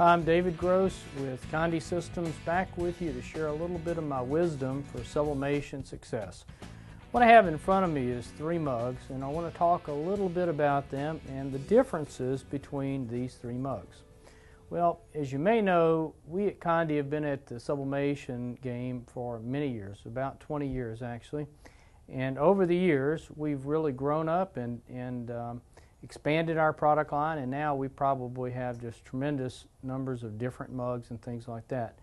I'm David Gross with Conde Systems back with you to share a little bit of my wisdom for sublimation success. What I have in front of me is three mugs and I want to talk a little bit about them and the differences between these three mugs. Well, as you may know, we at Conde have been at the sublimation game for many years, about 20 years actually. And over the years, we've really grown up and, and um, expanded our product line and now we probably have just tremendous numbers of different mugs and things like that.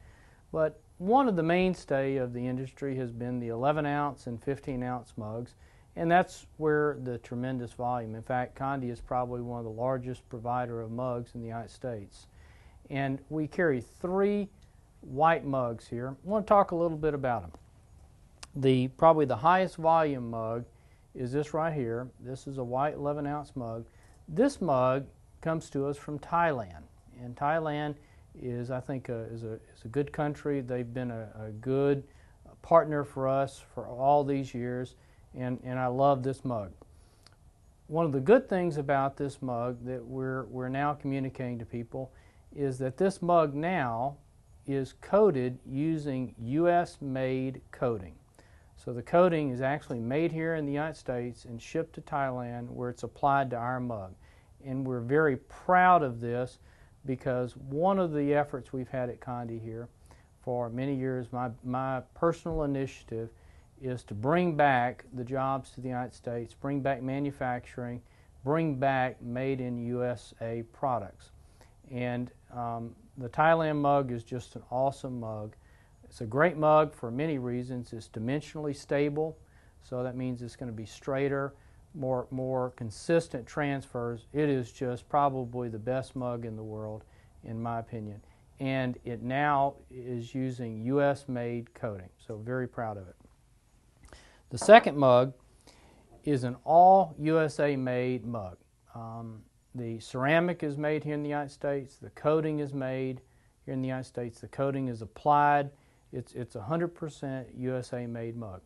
But one of the mainstay of the industry has been the 11 ounce and 15 ounce mugs and that's where the tremendous volume. In fact, Conde is probably one of the largest provider of mugs in the United States. And we carry three white mugs here. I want to talk a little bit about them. The probably the highest volume mug is this right here. This is a white 11 ounce mug. This mug comes to us from Thailand. And Thailand is, I think, a, is, a, is a good country. They've been a, a good partner for us for all these years. And, and I love this mug. One of the good things about this mug that we're, we're now communicating to people is that this mug now is coated using U.S. made coating. So the coating is actually made here in the United States and shipped to Thailand where it's applied to our mug. And we're very proud of this because one of the efforts we've had at Conde here for many years, my, my personal initiative is to bring back the jobs to the United States, bring back manufacturing, bring back made in USA products. And um, the Thailand mug is just an awesome mug. It's a great mug for many reasons. It's dimensionally stable, so that means it's going to be straighter, more, more consistent transfers. It is just probably the best mug in the world, in my opinion. And it now is using U.S. made coating, so very proud of it. The second mug is an all USA made mug. Um, the ceramic is made here in the United States, the coating is made here in the United States, the coating is applied it's it's a 100% USA made mug.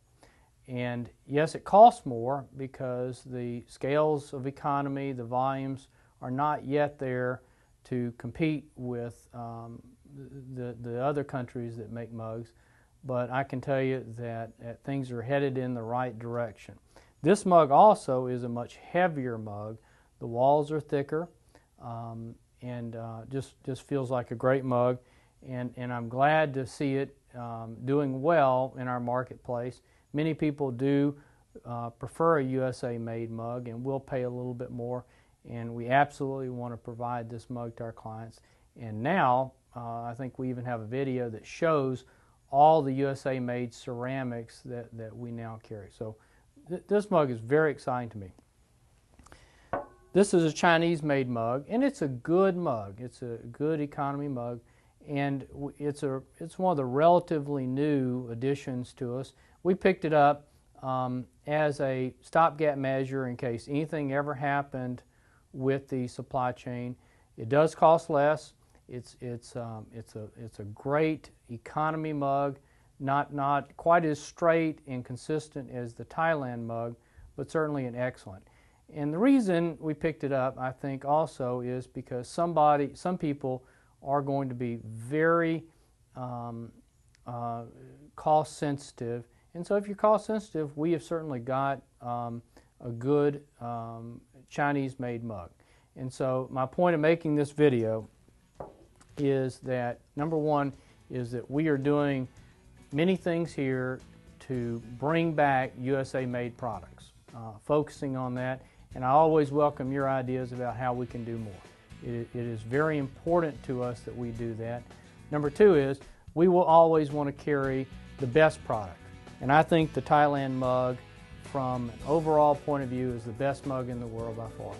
And yes, it costs more because the scales of economy, the volumes are not yet there to compete with um, the, the other countries that make mugs. But I can tell you that, that things are headed in the right direction. This mug also is a much heavier mug. The walls are thicker um, and uh, just, just feels like a great mug. And, and I'm glad to see it um, doing well in our marketplace. Many people do uh, prefer a USA made mug and will pay a little bit more. And we absolutely want to provide this mug to our clients. And now uh, I think we even have a video that shows all the USA made ceramics that, that we now carry. So th this mug is very exciting to me. This is a Chinese made mug and it's a good mug. It's a good economy mug and it's a it's one of the relatively new additions to us. We picked it up um, as a stopgap measure in case anything ever happened with the supply chain. It does cost less. It's it's um, it's a it's a great economy mug, not not quite as straight and consistent as the Thailand mug, but certainly an excellent. And the reason we picked it up, I think, also is because somebody, some people are going to be very um, uh, cost sensitive. And so if you're cost sensitive, we have certainly got um, a good um, Chinese made mug. And so my point of making this video is that number one is that we are doing many things here to bring back USA made products, uh, focusing on that. And I always welcome your ideas about how we can do more. It, it is very important to us that we do that. Number two is we will always want to carry the best product. And I think the Thailand mug, from an overall point of view, is the best mug in the world by far.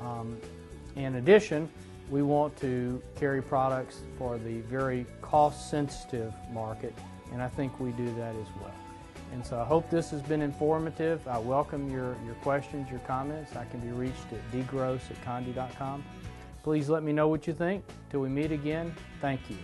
Um, in addition, we want to carry products for the very cost sensitive market, and I think we do that as well. And so I hope this has been informative. I welcome your, your questions, your comments. I can be reached at dgross at. Please let me know what you think. Till we meet again, thank you.